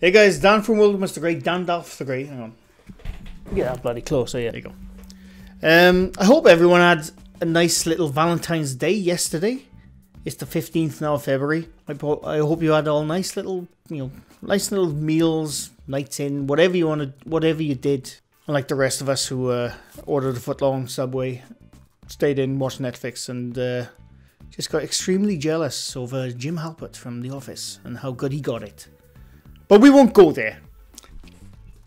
Hey guys, Dan from Wilderness the Great, Dan Dalf the Great. Hang on. Get that bloody closer, yeah. There you go. Um, I hope everyone had a nice little Valentine's Day yesterday. It's the 15th now of February. I, I hope you had all nice little, you know, nice little meals, nights in, whatever you wanted, whatever you did. Unlike the rest of us who uh, ordered a footlong Subway, stayed in, watched Netflix, and uh, just got extremely jealous over Jim Halpert from The Office and how good he got it. But we won't go there.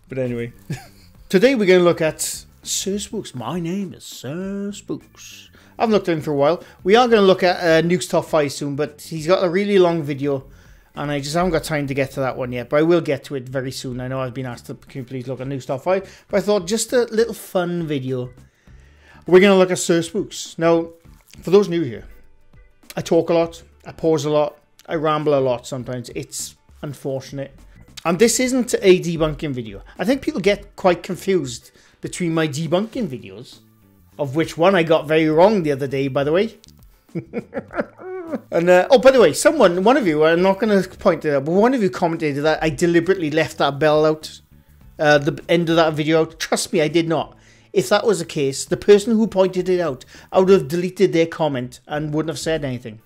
But anyway, today we're going to look at Sir Spooks. My name is Sir Spooks. I haven't looked at him for a while. We are going to look at uh, Nuke's Top 5 soon, but he's got a really long video, and I just haven't got time to get to that one yet. But I will get to it very soon. I know I've been asked to please look at Nuke's Top 5, but I thought just a little fun video. We're going to look at Sir Spooks. Now, for those new here, I talk a lot, I pause a lot, I ramble a lot sometimes. It's unfortunate. And this isn't a debunking video. I think people get quite confused between my debunking videos, of which one I got very wrong the other day, by the way. and uh, oh, by the way, someone, one of you, I'm not going to point it out, but one of you commented that I deliberately left that bell out, uh, the end of that video out. Trust me, I did not. If that was the case, the person who pointed it out, I would have deleted their comment and wouldn't have said anything.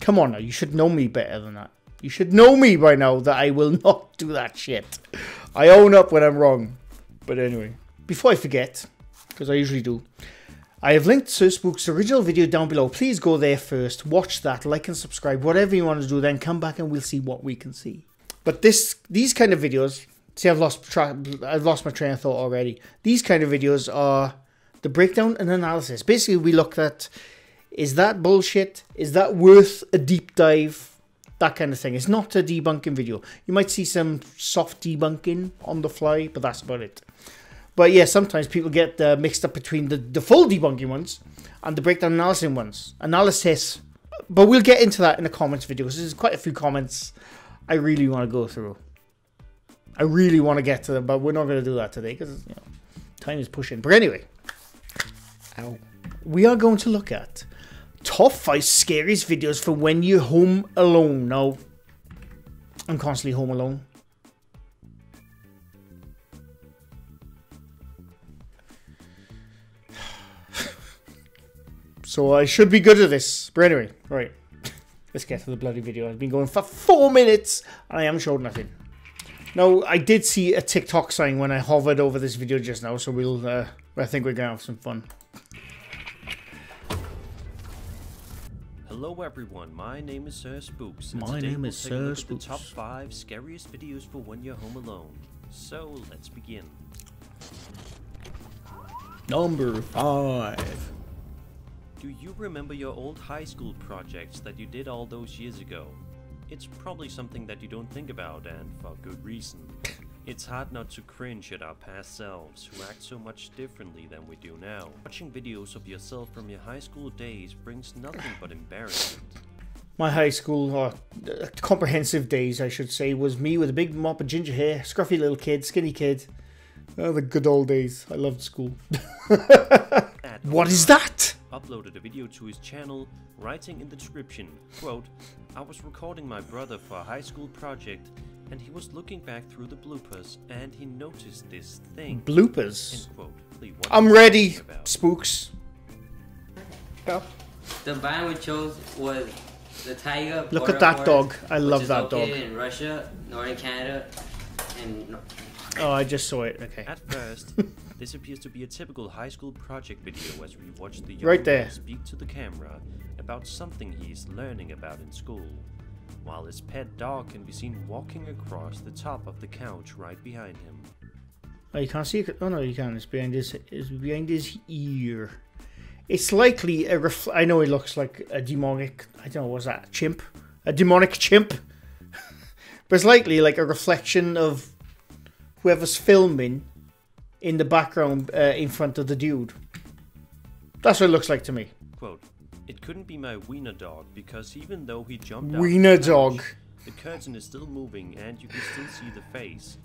Come on now, you should know me better than that. You should know me by now that I will not do that shit. I own up when I'm wrong. But anyway, before I forget, because I usually do, I have linked Sir Spook's original video down below. Please go there first, watch that, like and subscribe, whatever you want to do, then come back and we'll see what we can see. But this, these kind of videos, see, I've lost track, I've lost my train of thought already. These kind of videos are the breakdown and analysis. Basically, we looked at is that bullshit? Is that worth a deep dive? That kind of thing. It's not a debunking video. You might see some soft debunking on the fly, but that's about it. But yeah, sometimes people get uh, mixed up between the, the full debunking ones and the breakdown analysis ones. Analysis. But we'll get into that in the comments video because there's quite a few comments I really want to go through. I really want to get to them, but we're not going to do that today because you know, time is pushing. But anyway, ow. we are going to look at top five scariest videos for when you're home alone. Now, I'm constantly home alone. so I should be good at this. But anyway, right. Let's get to the bloody video. I've been going for four minutes and I haven't showed nothing. Now, I did see a TikTok sign when I hovered over this video just now, so we'll, uh, I think we're going to have some fun. Hello everyone, my name is Sir Spooks. and My today name we'll is take a Sir look at The top 5 scariest videos for when you're home alone. So, let's begin. Number five. Do you remember your old high school projects that you did all those years ago? It's probably something that you don't think about, and for good reason. It's hard not to cringe at our past selves, who act so much differently than we do now. Watching videos of yourself from your high school days brings nothing but embarrassment. My high school, or uh, comprehensive days, I should say, was me with a big mop of ginger hair, scruffy little kid, skinny kid. Oh, the good old days. I loved school. What is that? uploaded a video to his channel, writing in the description, quote, I was recording my brother for a high school project, and he was looking back through the bloopers, and he noticed this thing. Bloopers. End quote. Lee, what I'm ready, about? spooks. Yeah. The band we chose was the tiger. Look at that forest, dog. I love that dog. located In Russia, northern Canada, and Oh, I just saw it. Okay. At first, this appears to be a typical high school project video as we watch the young Right there. man speak to the camera about something he's learning about in school, while his pet dog can be seen walking across the top of the couch right behind him. Oh, you can't see it. Oh no, you can. It's behind his. It's behind his ear. It's likely a ref. I know he looks like a demonic. I don't know. What's that? a Chimp? A demonic chimp? but it's likely like a reflection of whoever's filming in the background uh, in front of the dude. That's what it looks like to me. Quote, It couldn't be my wiener dog because even though he jumped out Wiener the dog. couch, the curtain is still moving and you can still see the face.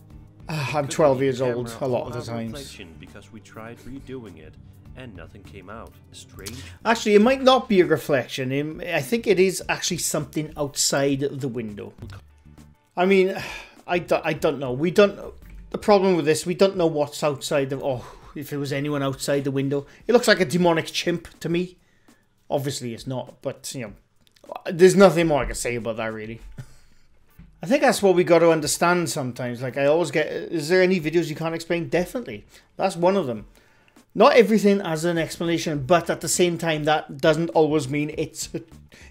Ah, I'm 12 years old a lot of the times. Because we tried redoing it and nothing came out. Strange. Actually, it might not be a reflection. I think it is actually something outside the window. I mean, I don't, I don't know. We don't. The problem with this, we don't know what's outside the. Oh, if it was anyone outside the window, it looks like a demonic chimp to me. Obviously, it's not, but you know, there's nothing more I can say about that really. I think that's what we got to understand sometimes. Like I always get, is there any videos you can't explain? Definitely, that's one of them. Not everything has an explanation, but at the same time, that doesn't always mean it's a,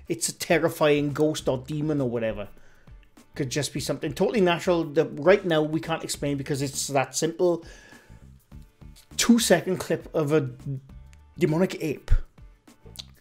it's a terrifying ghost or demon or whatever. Could just be something totally natural that right now we can't explain because it's that simple two second clip of a demonic ape.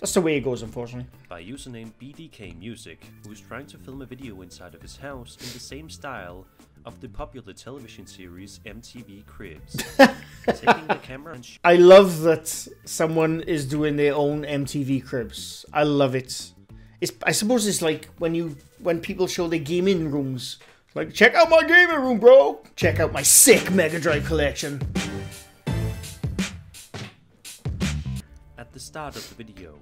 That's the way it goes, unfortunately. By username BDK Music, who is trying to film a video inside of his house in the same style of the popular television series MTV Cribs. Taking the camera and I love that someone is doing their own MTV Cribs. I love it. It's I suppose it's like when you when people show their gaming rooms. Like, check out my gaming room, bro. Check out my sick Mega Drive collection. At the start of the video,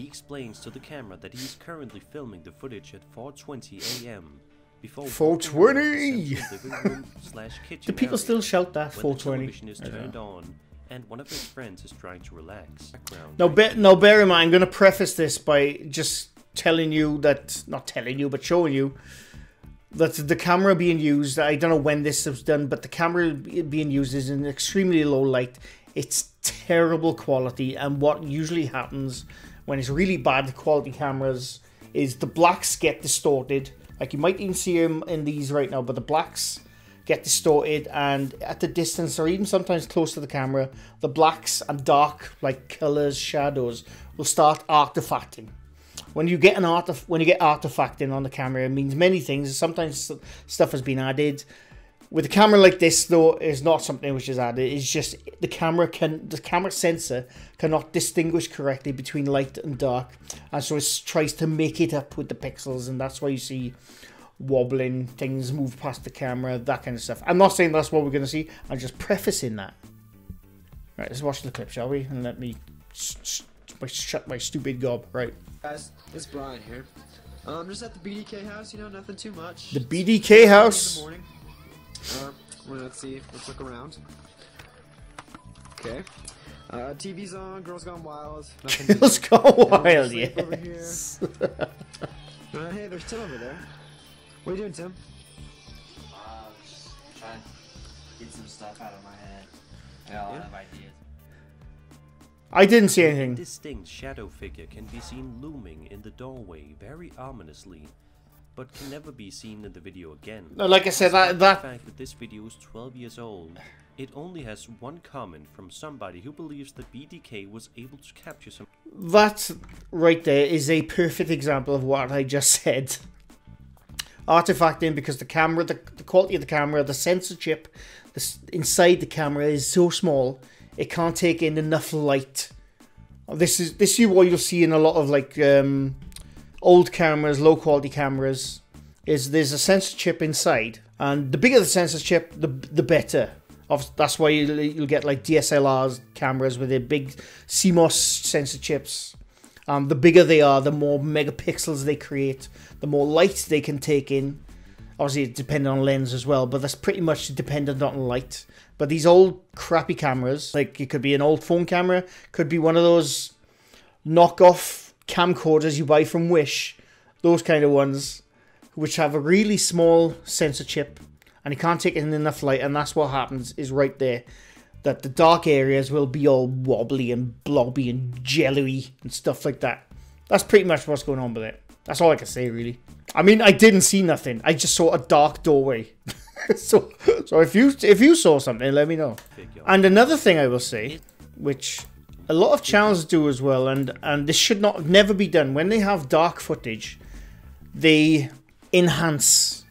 he explains to the camera that he is currently filming the footage at 4:20 a.m. before 420. Do Do people still shout that 420? the television is I don't turned know. on and one of his friends is trying to relax. Background Now, be, now, bear in mind, I'm going to preface this by just telling you that, not telling you, but showing you that the camera being used, I don't know when this was done, but the camera being used is in extremely low light. It's terrible quality, and what usually happens when it's really bad quality cameras is the blacks get distorted. Like you might even see them in these right now, but the blacks get distorted and at the distance or even sometimes close to the camera the blacks and dark like colors shadows will start artifacting when you get an artif- when you get artifacting on the camera it means many things. Sometimes stuff has been added with a camera like this though is not something which is added it's just the camera can the camera sensor cannot distinguish correctly between light and dark and so it tries to make it up with the pixels and that's why you see wobbling, things move past the camera, that kind of stuff. I'm not saying that's what we're going to see. I'm just prefacing that. Right, let's watch the clip, shall we? And let me s- s- my- shut my stupid gob. Right, Guys, it's Brian here. Um, just at the BDK house, you know, nothing too much. the BDK house. The morning. Uh, let's see. Let's look around. Okay. Uh, TV's on. Girls Gone Wild. Nothing Let's new. go Everyone's wild, asleep over yes. Uh, hey, there's Tim over there. What are you doing, Tim? Uh, just trying to get some stuff out of my head. I got a lot of ideas. I didn't see anything. A distinct shadow figure can be seen looming in the doorway very ominously, but can never be seen in the video again. No, Like I said, that The fact that this video is 12 years old, it only has one comment from somebody who believes that BDK was able to capture some that right there is a perfect example of what I just said. Artifacting because the camera, the, the quality of the camera, the sensor chip the, inside the camera is so small, it can't take in enough light. This is this is what you'll see in a lot of like um, old cameras, low quality cameras. Is there's a sensor chip inside, and the bigger the sensor chip, the the better. Of- That's why you'll, you'll get like DSLRs cameras with their big CMOS sensor chips. Um, the bigger they are, the more megapixels they create, the more light they can take in. Obviously, it depends on lens as well, but that's pretty much dependent on light. But these old crappy cameras, like it could be an old phone camera, could be one of those knockoff camcorders you buy from Wish, those kind of ones, which have a really small sensor chip, and you can't take in enough light, and that's what happens is right there that the dark areas will be all wobbly and blobby and jelly and stuff like that. That's pretty much what's going on with it. That's all I can say, really. I mean, I didn't see nothing. I just saw a dark doorway. so, so if you if you saw something, let me know. And another thing I will say, which a lot of channels do as well, and and this should not never be done when they have dark footage, they enhance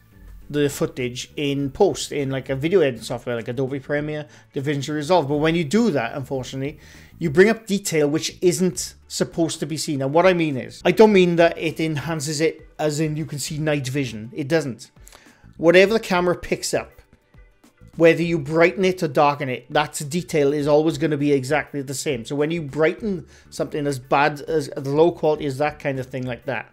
the footage in post in like a video editing software like Adobe Premiere, DaVinci Resolve. But when you do that, unfortunately, you bring up detail which isn't supposed to be seen. And what I mean is, I don't mean that it enhances it as in you can see night vision. It doesn't. Whatever the camera picks up, whether you brighten it or darken it, that detail is always going to be exactly the same. So when you brighten something as bad as, as low quality as that kind of thing like that,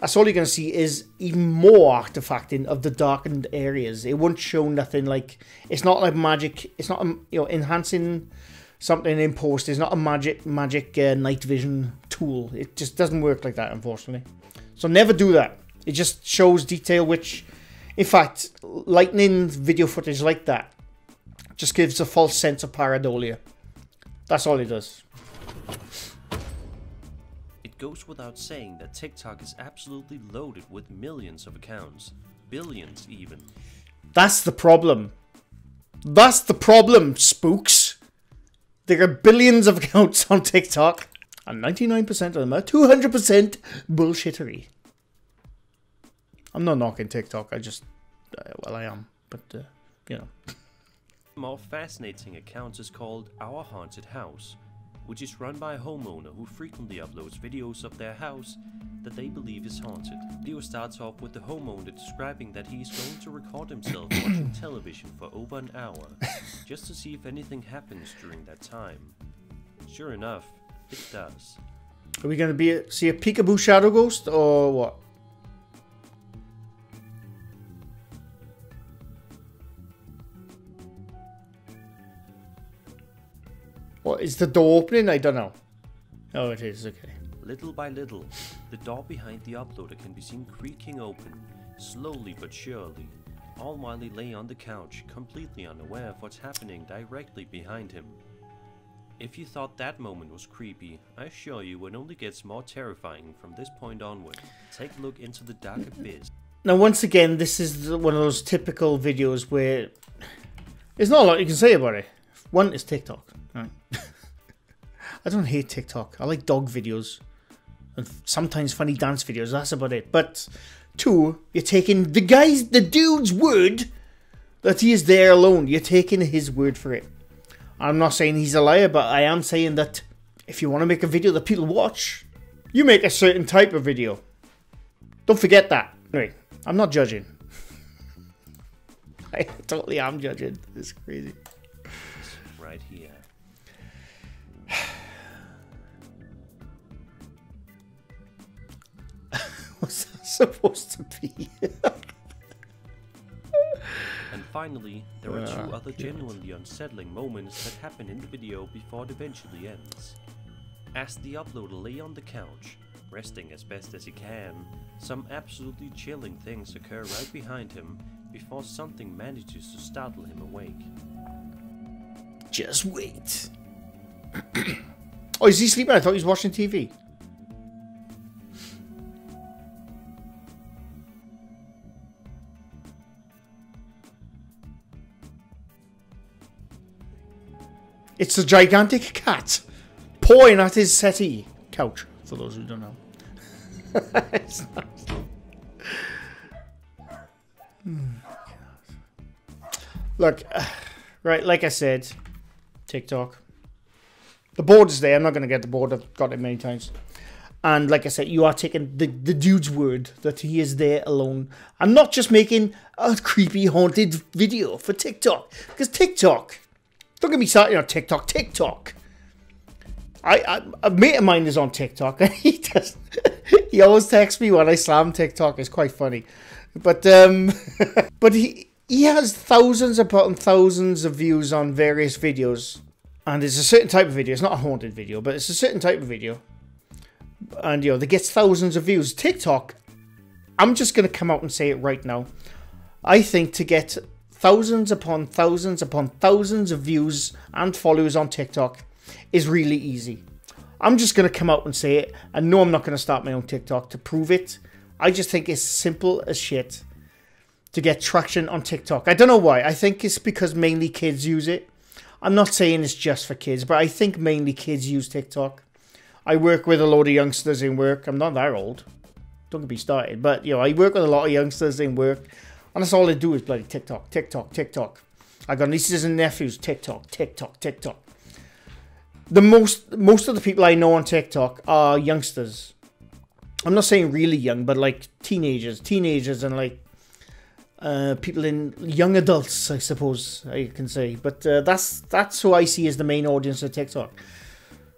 that's all you're going to see is even more artifacting of the darkened areas. It won't show nothing like it's not like magic. It's not um, you know enhancing something in post. It's not a magic magic uh, night vision tool. It just doesn't work like that, unfortunately. So never do that. It just shows detail which, in fact, lightning video footage like that just gives a false sense of pareidolia. That's all it does. It goes without saying that TikTok is absolutely loaded with millions of accounts, billions even. That's the problem. That's the problem, spooks. There are billions of accounts on TikTok, and 99% of them are 200% bullshittery. I'm not knocking TikTok, I just. Uh, well, I am, but, uh, you know. more fascinating account is called Our Haunted House, which is run by a homeowner who frequently uploads videos of their house that they believe is haunted. The video starts off with the homeowner describing that he is going to record himself watching television for over an hour, just to see if anything happens during that time. Sure enough, it does. Are we going to be a, see a peekaboo shadow ghost or what? What is the door opening? I don't know. Oh, it is okay. Little by little, the door behind the uploader can be seen creaking open, slowly but surely, all while he lay on the couch, completely unaware of what's happening directly behind him. If you thought that moment was creepy, I assure you it only gets more terrifying from this point onward. Take a look into the dark abyss. Now, once again, this is one of those typical videos where there's not a lot you can say about it. One is TikTok. Right? I don't hate TikTok. I like dog videos and sometimes funny dance videos. That's about it. But two, you're taking the guy's, the dude's word that he is there alone. You're taking his word for it. I'm not saying he's a liar, but I am saying that if you want to make a video that people watch, you make a certain type of video. Don't forget that. Anyway, I'm not judging. I totally am judging. It's crazy. Right here. What's that supposed to be? And finally, there are two Ah, other genuinely unsettling moments that happen in the video before it eventually ends. As the uploader lay on the couch, resting as best as he can, some absolutely chilling things occur right behind him before something manages to startle him awake. Just wait. oh, is he sleeping? I thought he was watching TV. It's a gigantic cat pawing at his settee couch. For those who don't know, Hmm. Look, right, like I said, TikTok. The board is there. I'm not going to get the board. I've got it many times. And like I said, you are taking the, the dude's word that he is there alone. I'm not just making a creepy, haunted video for TikTok. Because TikTok, don't get me started on TikTok. TikTok. I, I a mate of mine is on TikTok and he does he always texts me when I slam TikTok. It's quite funny. But um but he he has thousands upon thousands of views on various videos. And it's a certain type of video. It's not a haunted video, but it's a certain type of video. And you know, that gets thousands of views. TikTok, I'm just gonna come out and say it right now. I think to get thousands upon thousands upon thousands of views and followers on TikTok is really easy. I'm just going to come out and say it. And no, I'm not going to start my own TikTok to prove it. I just think it's simple as shit to get traction on TikTok. I don't know why. I think it's because mainly kids use it. I'm not saying it's just for kids, but I think mainly kids use TikTok. I work with a lot of youngsters in work. I'm not that old. Don't get me started. But, you know, I work with a lot of youngsters in work. And that's all they do is bloody TikTok, TikTok, TikTok. I got nieces and nephews, TikTok, TikTok, TikTok. The most most of the people I know on TikTok are youngsters. I'm not saying really young, but like teenagers, teenagers, and like uh, people in young adults, I suppose I can say. But uh, that's that's who I see as the main audience of TikTok.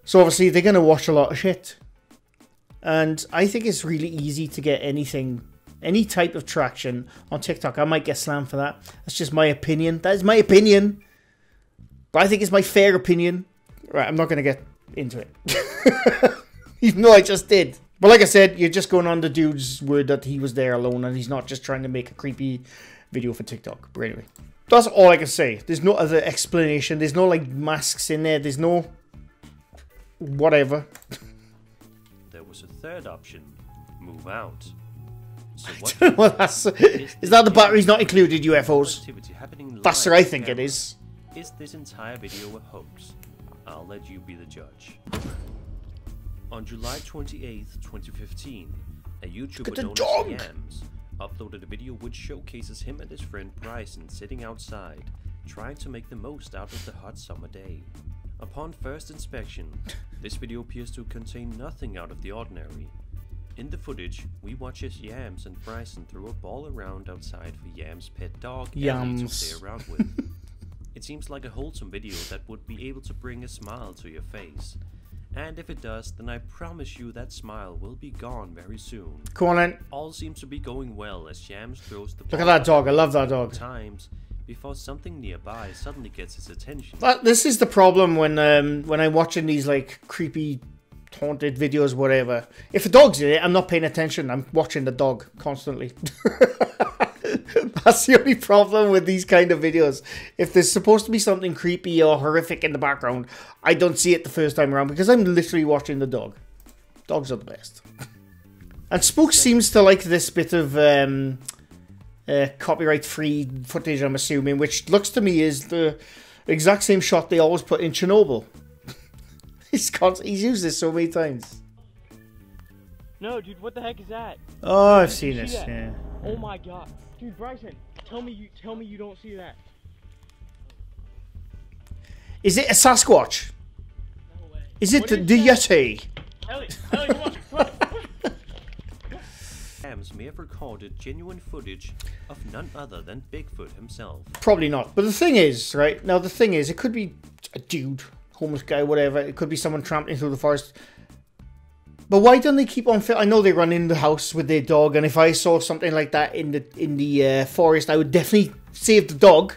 So obviously they're gonna watch a lot of shit, and I think it's really easy to get anything, any type of traction on TikTok. I might get slammed for that. That's just my opinion. That is my opinion, but I think it's my fair opinion. Right, I'm not to get into it, even though I just did. But like I said, you're just going on the dude's word that he was there alone, and he's not just trying to make a creepy video for TikTok. But anyway, that's all I can say. There's no other explanation. There's no like masks in there. There's no whatever. There was a third option move out. So what well, that's, is that the batteries not included UFOs? That's what I think it camera? is. Is this entire video a hoax? I'll let you be the judge. On July 28, 2015, a YouTuber known dog! as Yams uploaded a video which showcases him and his friend Bryson sitting outside, trying to make the most out of the hot summer day. Upon first inspection, this video appears to contain nothing out of the ordinary. In the footage, we watch as Yams and Bryson throw a ball around outside for Yams' pet dog Ellie to play around with. It seems like a wholesome video that would be able to bring a smile to your face. And if it does, then I promise you that smile will be gone very soon. Come on then. All seems to be going well as Shams throws the Look at that dog. I love that dog. times before something nearby suddenly gets his attention. That, this is the problem when um, when I'm watching these like creepy haunted videos, whatever. If a dog's in it, I'm not paying attention. I'm watching the dog constantly. That's the only problem with these kind of videos. If there's supposed to be something creepy or horrific in the background, I don't see it the first time around because I'm literally watching the dog. Dogs are the best. And Spook seems to like this bit of um, uh, copyright-free footage. I'm assuming, which looks to me is the exact same shot they always put in Chernobyl. he's he's used this so many times. No, dude, what the heck is that? Oh, I've seen this. Yeah. Oh my god, dude, Bryson, tell me you tell me you don't see that. Is it a Sasquatch? No way. Is it What the, is the? Yeti? Ellie, Ellie, come on, come on. Shams may have recorded genuine footage of none other than Bigfoot himself. Probably not. But the thing is, right now, the thing is, it could be a dude, homeless guy, whatever. It could be someone tramping through the forest. But why don't they keep on? Fil- I know they run in the house with their dog, and if I saw something like that in the in the uh, forest, I would definitely save the dog.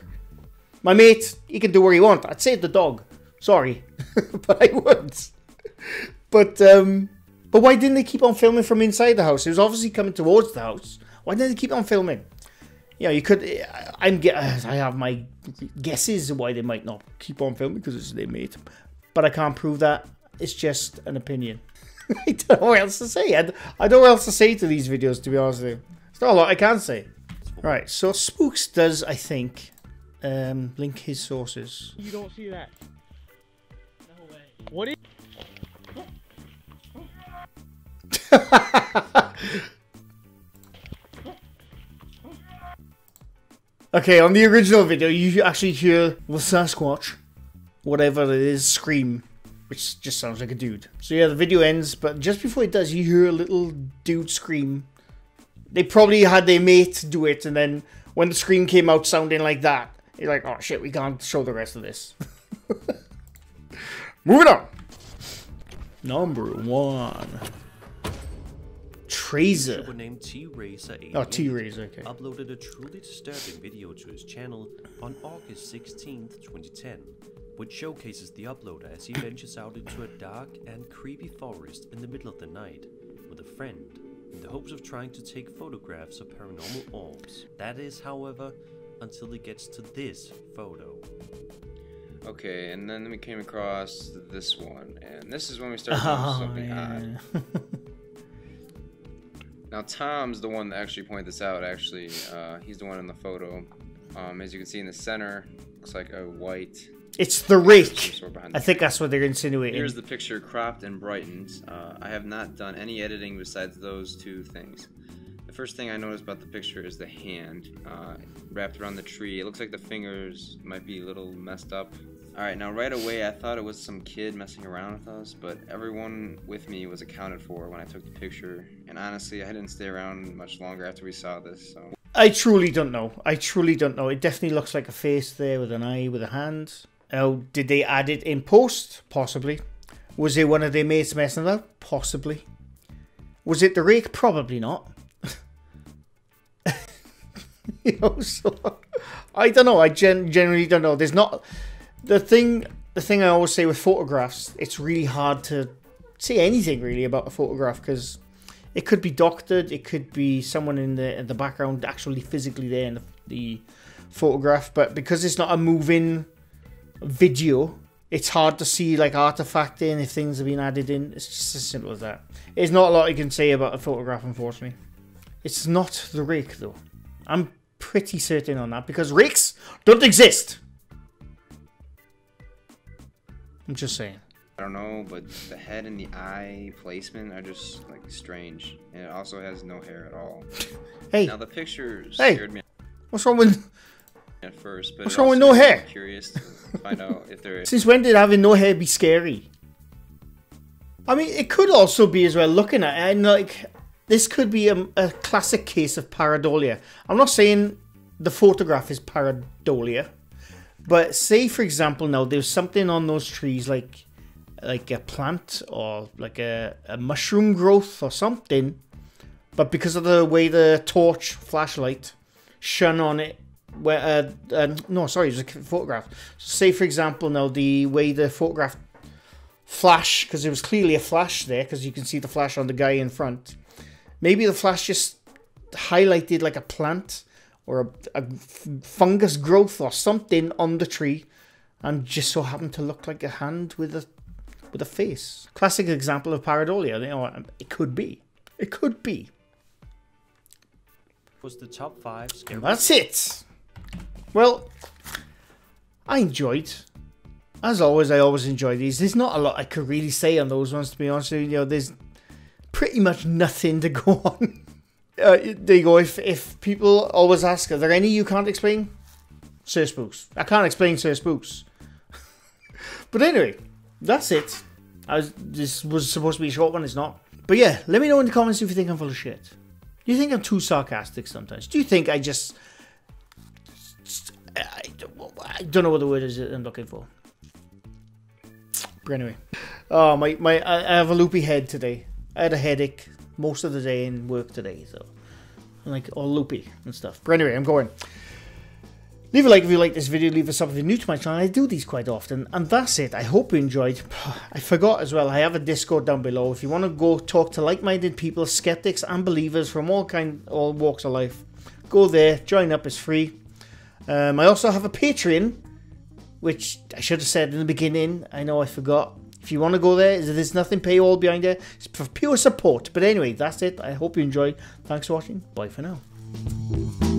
My mate, he can do what he want. I'd save the dog. Sorry, but I would. But um, but why didn't they keep on filming from inside the house? It was obviously coming towards the house. Why didn't they keep on filming? Yeah, you could. I'm. I have my guesses why they might not keep on filming because it's their mate, but I can't prove that. It's just an opinion. I don't know what else to say. I, I don't know what else to say to these videos. To be honest with you, there's not a lot I can say. Right. So Spooks does, I think, um, link his sources. You don't see that. No way. What is? Okay, on the original video, you actually hear the Sasquatch, whatever it is, scream, which just sounds like a dude. So yeah, the video ends, but just before it does, you hear a little dude scream. They probably had their mate do it, and then when the scream came out sounding like that, you're like, oh shit, we can't show the rest of this. Moving on. Number one. Trazer. Named T-Racer88 Oh, T-Razer, okay. uploaded a truly disturbing video to his channel on August 16th, 2010, which showcases the uploader as he ventures out into a dark and creepy forest in the middle of the night with a friend in the hopes of trying to take photographs of paranormal orbs. That is, however, until he gets to this photo. Okay, and then we came across this one, and this is when we started Oh, doing something odd. Now Tom's the one that actually pointed this out. Actually, uh, he's the one in the photo. Um, as you can see in the center, looks like a white. It's the some rake. I think that's what they're insinuating. Here's the picture cropped and brightened. Uh, I have not done any editing besides those two things. The first thing I noticed about the picture is the hand uh, wrapped around the tree. It looks like the fingers might be a little messed up. Alright, now right away I thought it was some kid messing around with us, but everyone with me was accounted for when I took the picture. And honestly, I didn't stay around much longer after we saw this, so. I truly don't know. I truly don't know. It definitely looks like a face there with an eye, with a hand. Oh, did they add it in post? Possibly. Was it one of their mates messing up? Possibly. Was it the rake? Probably not. you know, so I don't know. I gen- generally don't know. There's not the thing. The thing I always say with photographs, it's really hard to say anything really about a photograph because it could be doctored. It could be someone in the in the background actually physically there in the, the photograph. But because it's not a moving video, it's hard to see like artifacting if things have been added in. It's just as simple as that. There's not a lot you can say about a photograph, unfortunately. It's not the rake though. I'm pretty certain on that because rakes don't exist. I'm just saying. I don't know, but the head and the eye placement are just like strange, and it also has no hair at all. Hey, Now the picture Hey. scared me what's wrong with at first, but What's wrong with no hair? Curious to find out if there is. Since when did having no hair be scary? I mean, it could also be as well looking at it, and like this could be a, a classic case of pareidolia. I'm not saying the photograph is pareidolia, but say for example now there's something on those trees like like a plant or like a, a mushroom growth or something, but because of the way the torch flashlight shone on it where uh, uh, no sorry it was a photograph. Say for example now the way the photograph flash because there was clearly a flash there because you can see the flash on the guy in front. Maybe the flash just highlighted like a plant or a, fungus growth or something on the tree and just so happened to look like a hand with a with a face. Classic example of pareidolia you know it could be. It could be. Was the top five scary? That's it. Well, I enjoyed. As always, I always enjoy these. There's not a lot I could really say on those ones, to be honest you. Know, there's pretty much nothing to go on. Uh, there you go. If if people always ask, are there any you can't explain? Sir Spooks. I can't explain Sir Spooks. but anyway, that's it. Was, this was supposed to be a short one. It's not. But yeah, let me know in the comments if you think I'm full of shit. Do you think I'm too sarcastic sometimes? Do you think I just I don't, know what the word is I'm looking for. But anyway, oh my my, I have a loopy head today. I had a headache most of the day in work today, so I'm like all loopy and stuff. But anyway, I'm going. Leave a like if you like this video. Leave us something new to my channel. I do these quite often, and that's it. I hope you enjoyed. I forgot as well. I have a Discord down below. If you want to go talk to like-minded people, skeptics and believers from all kind, all walks of life, go there. Join up. It's free. Um, I also have a Patreon, which I should have said in the beginning. I know I forgot. If you want to go there, there's nothing paywall behind it. It's for pure support. But anyway, that's it. I hope you enjoy. Thanks for watching. Bye for now.